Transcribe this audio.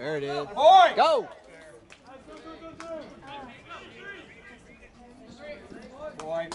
There it is. Boy! Go! Boy.